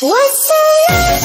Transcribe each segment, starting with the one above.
我虽然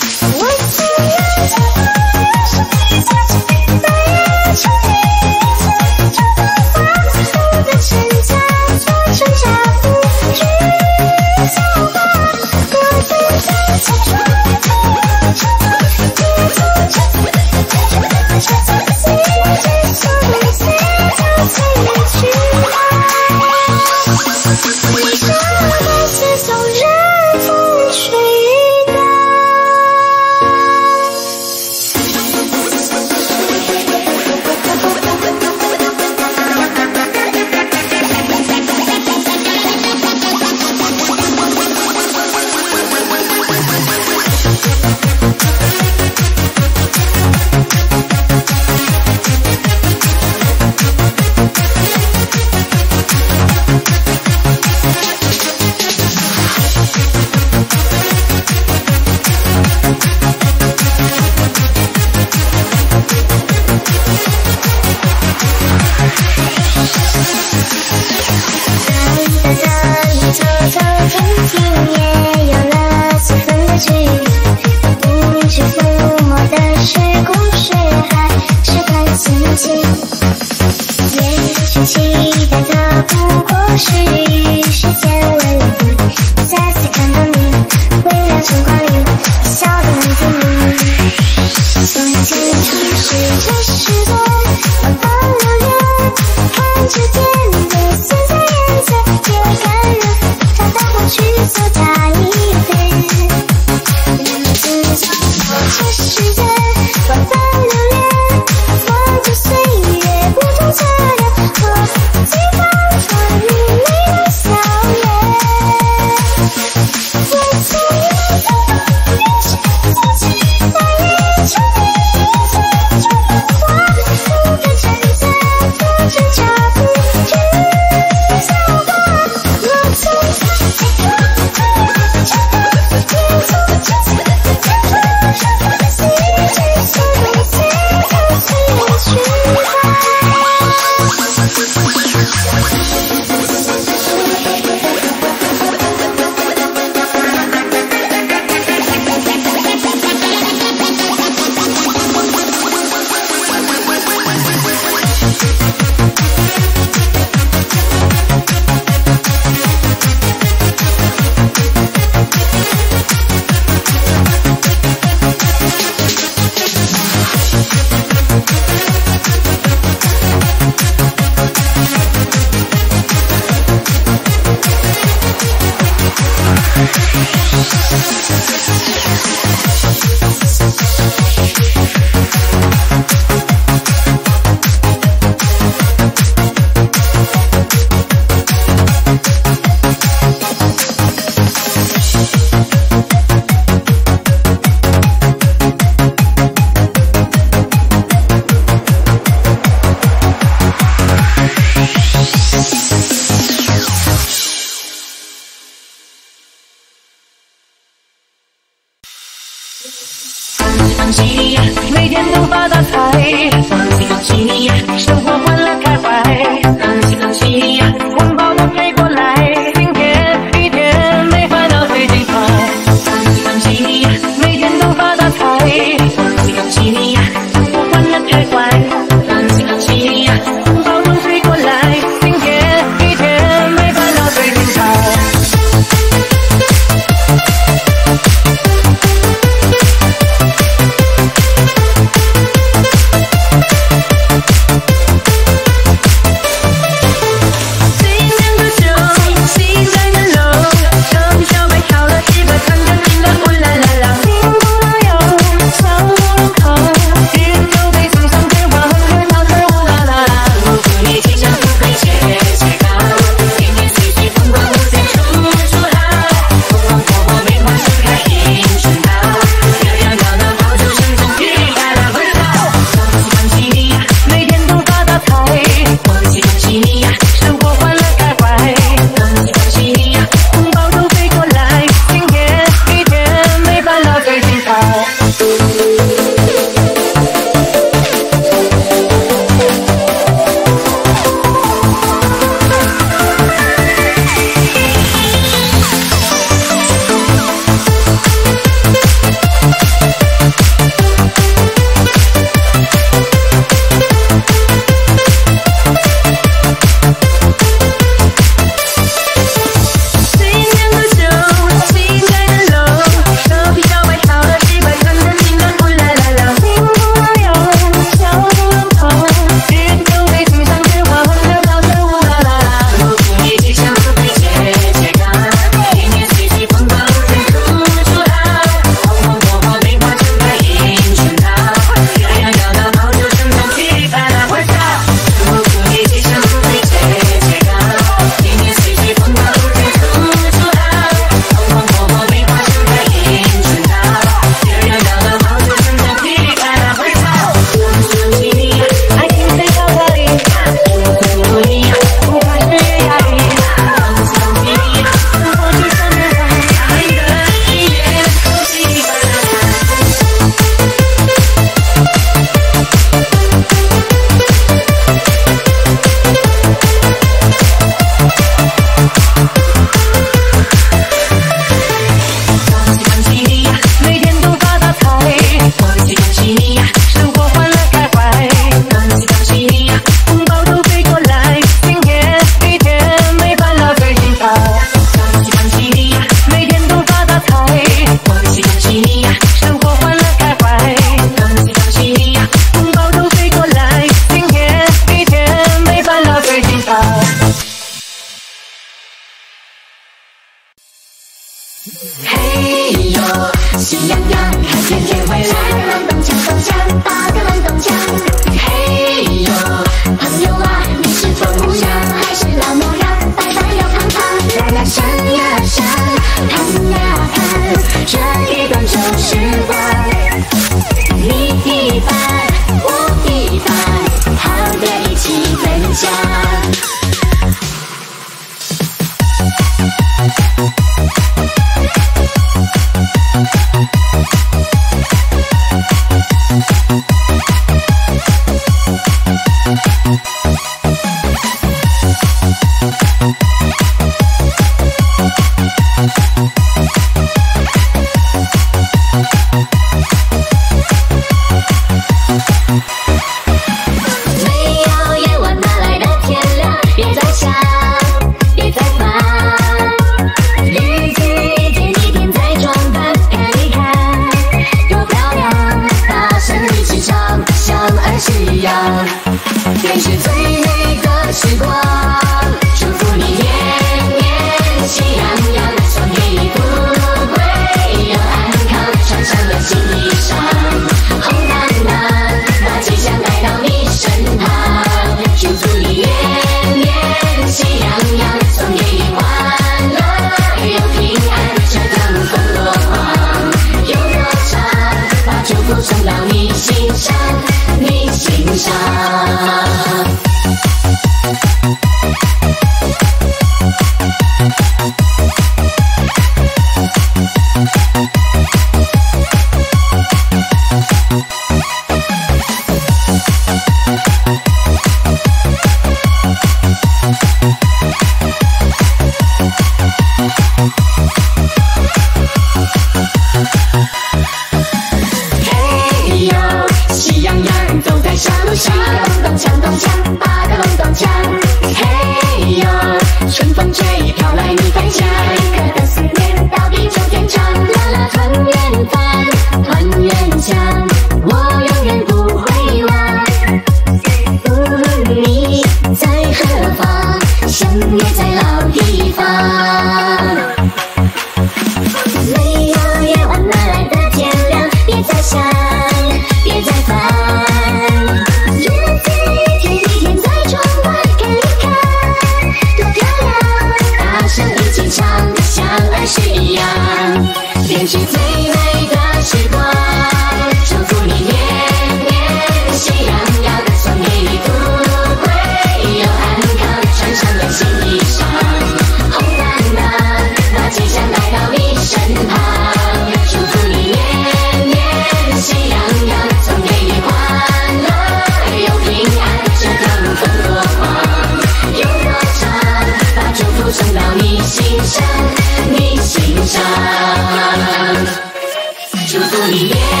祝福你。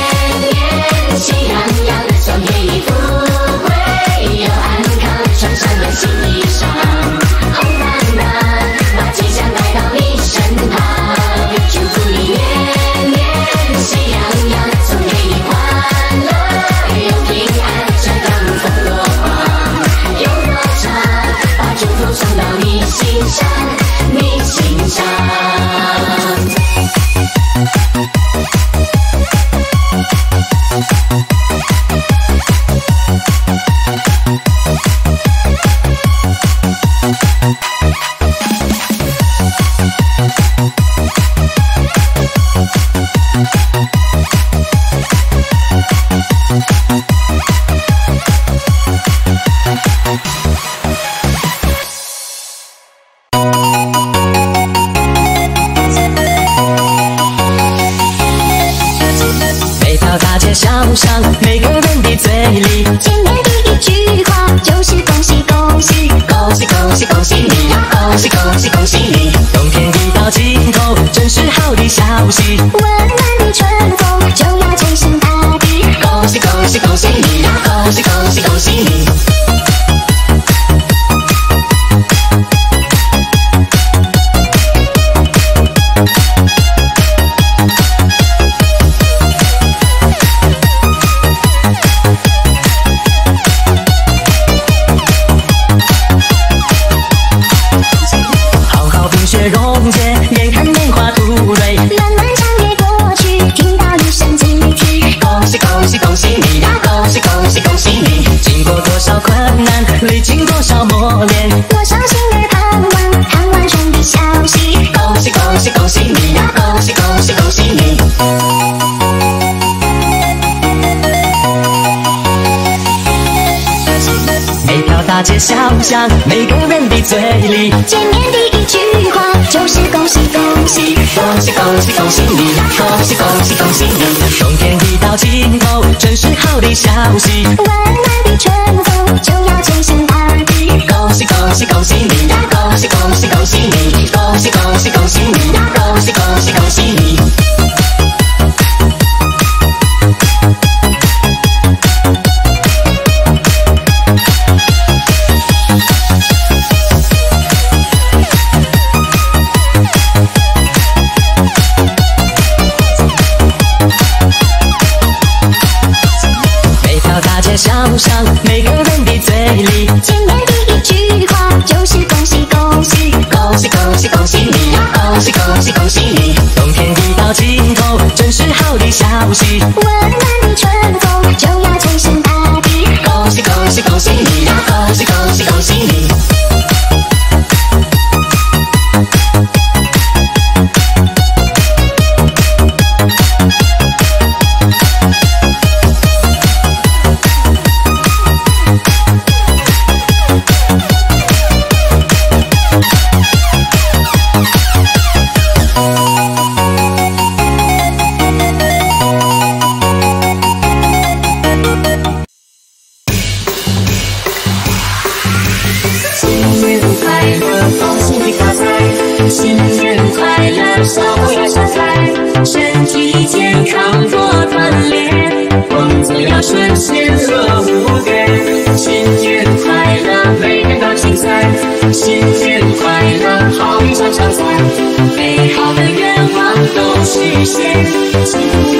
大街小巷每个人的嘴里见面第一句话就是恭喜恭喜恭喜恭喜恭喜你呀恭喜恭喜恭喜你冬天一到尽头真是好的消息温暖的春风就要吹醒大地恭喜恭喜恭喜你呀恭喜恭喜恭喜你恭喜恭喜恭喜你呀恭喜恭喜恭喜你微笑，呼。rescue.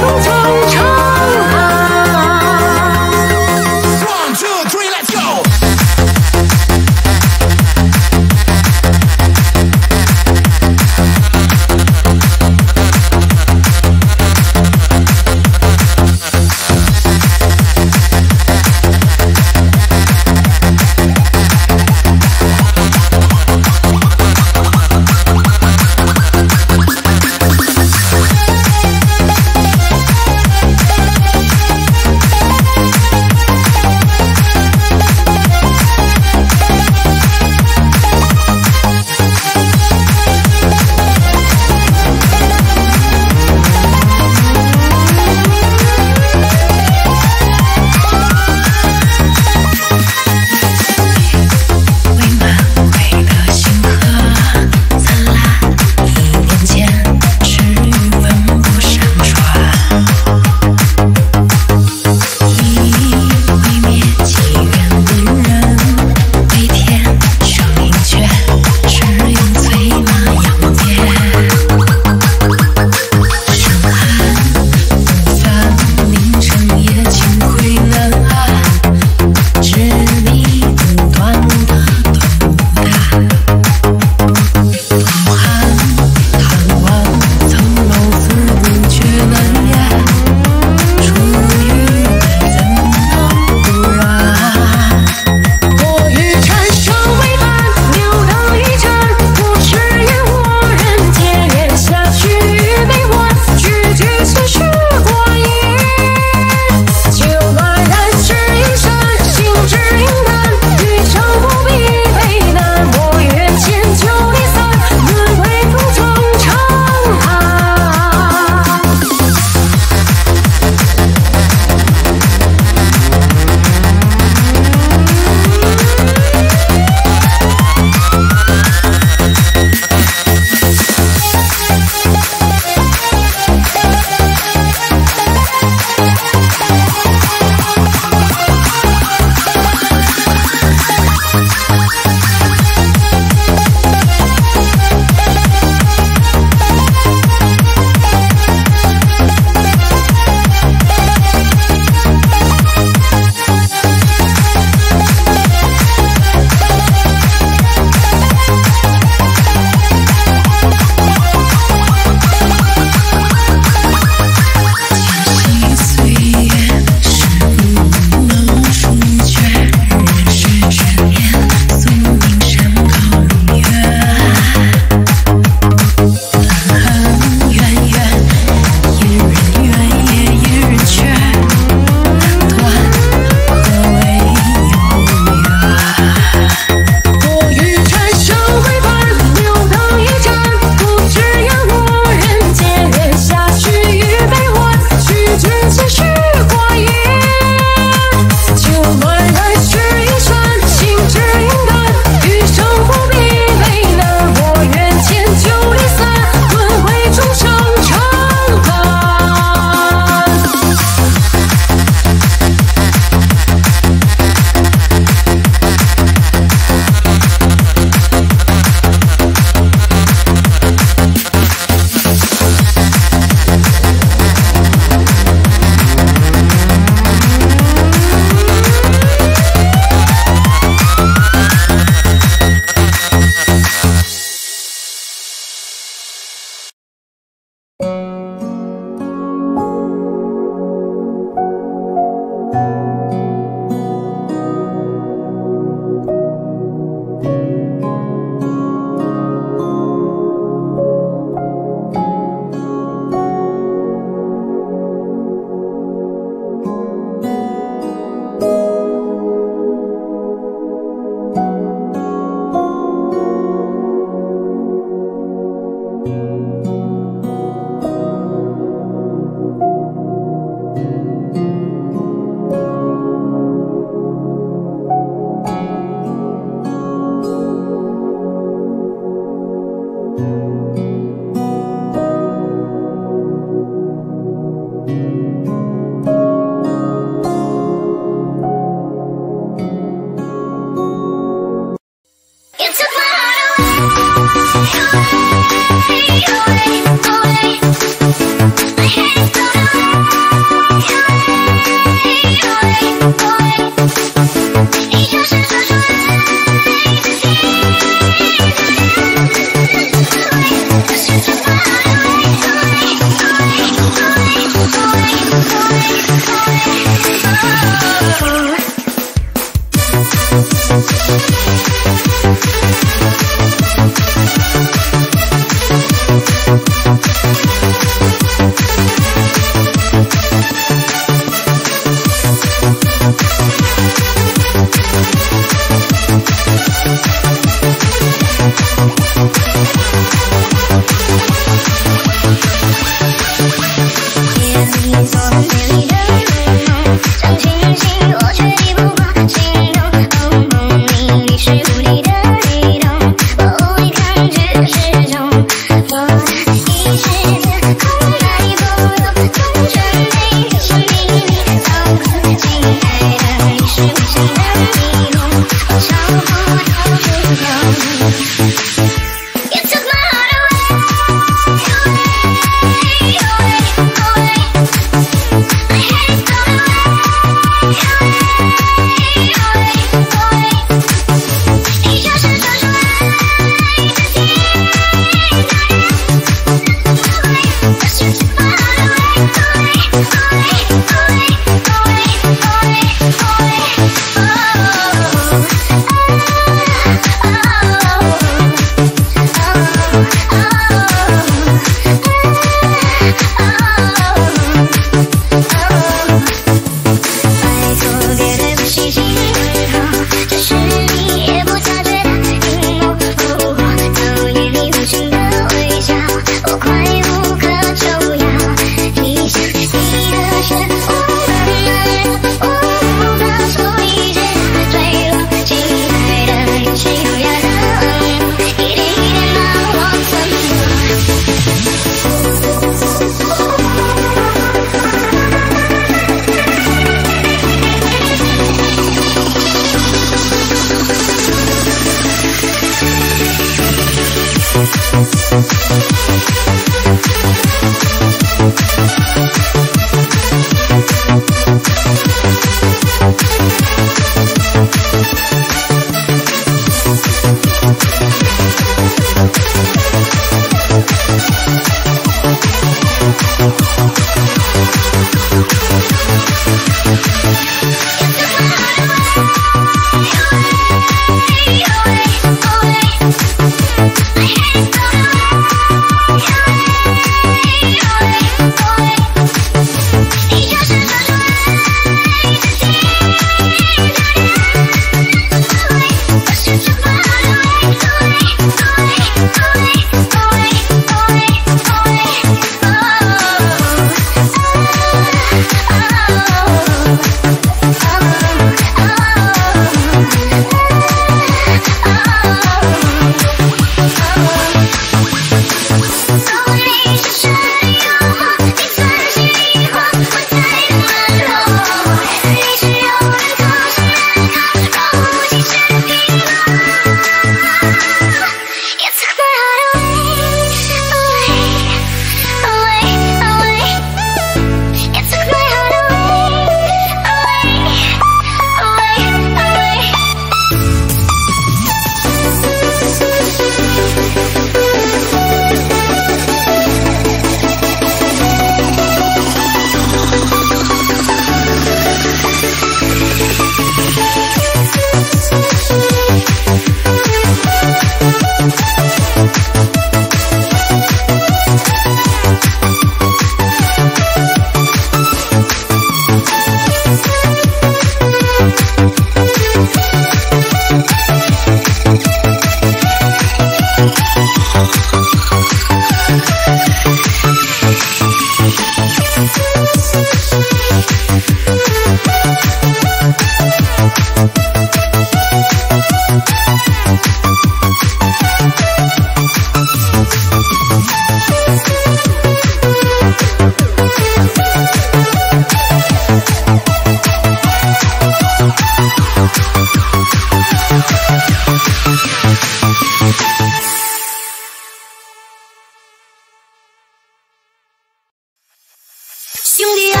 兄弟啊，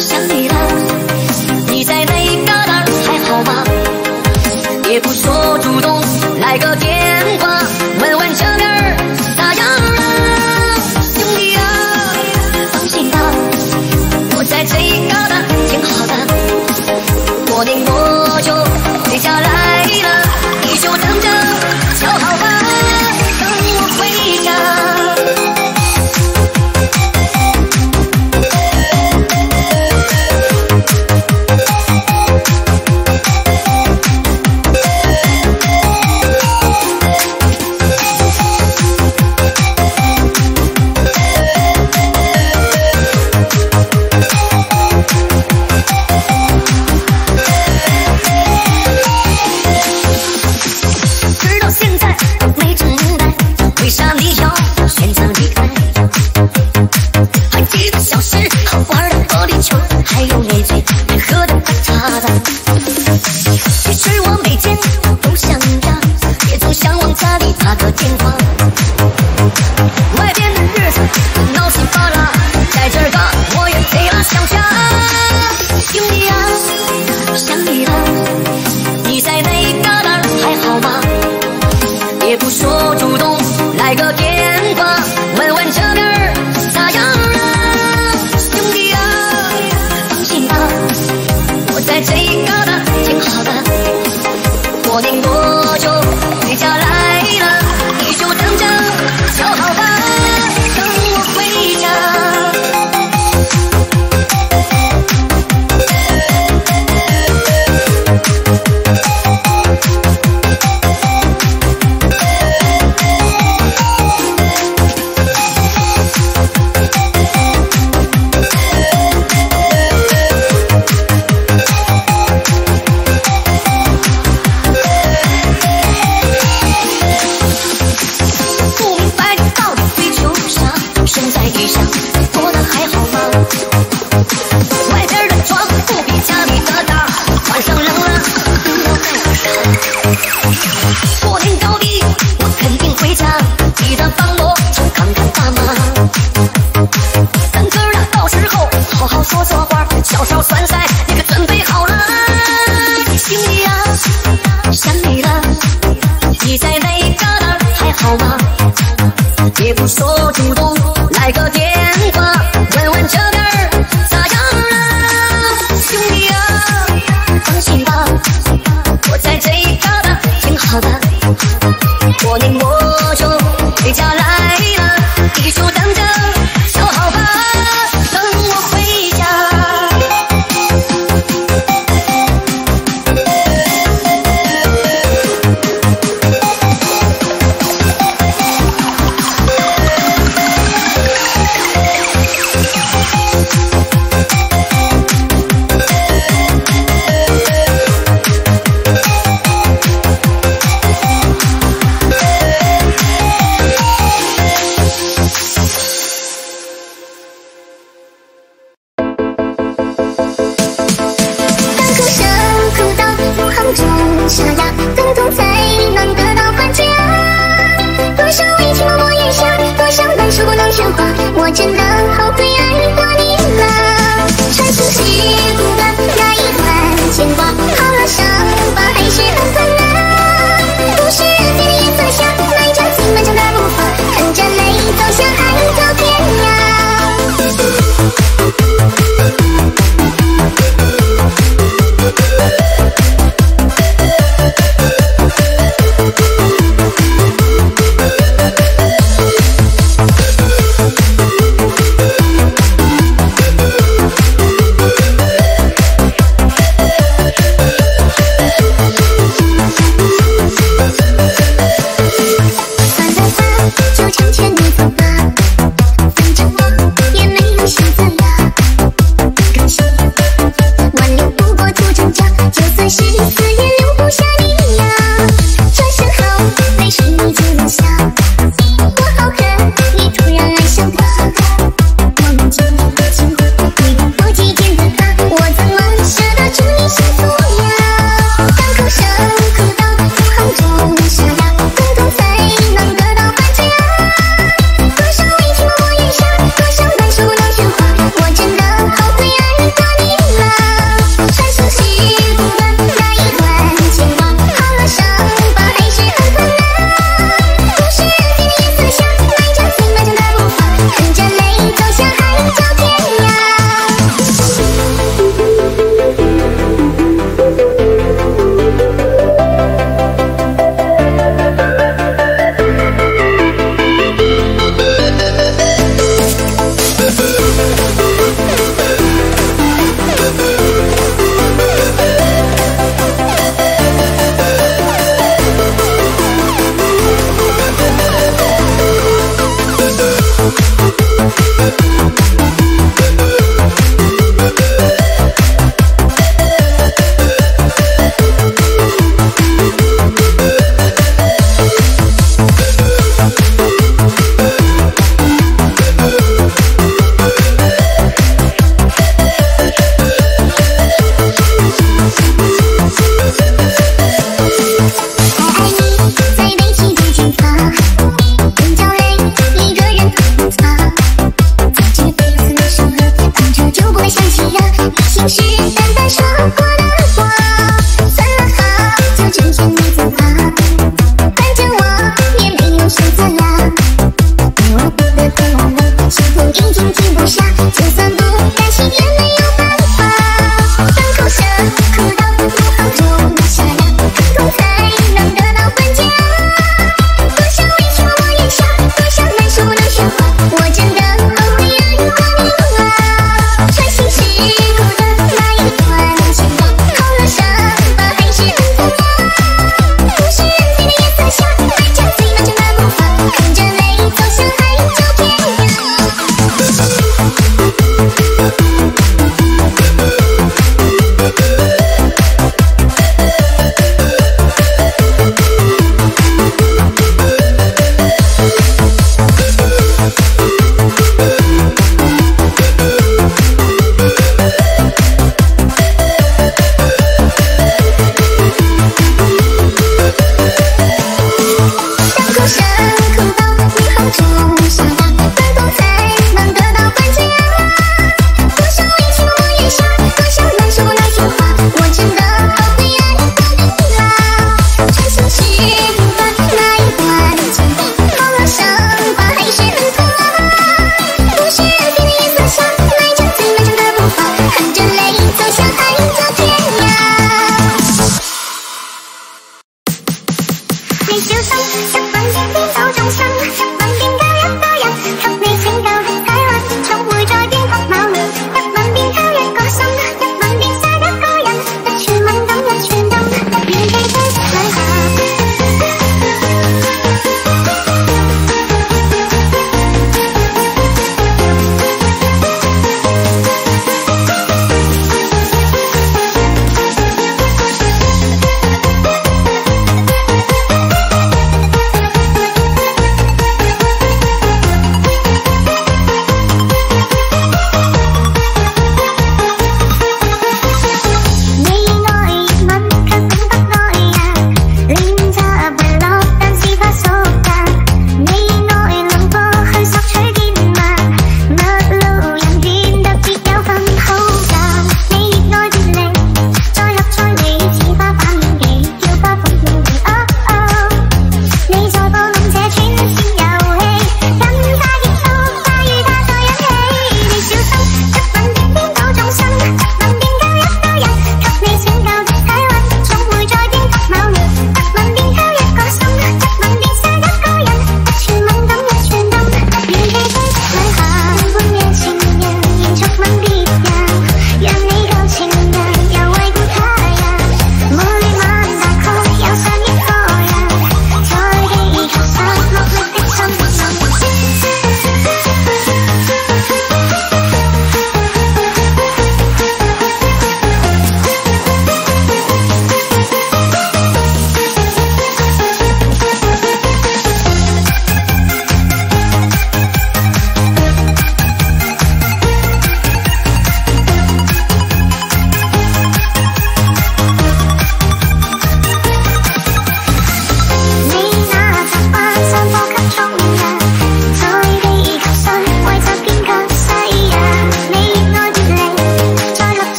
想你了，你在那旮沓还好吗？也不说主动来个电。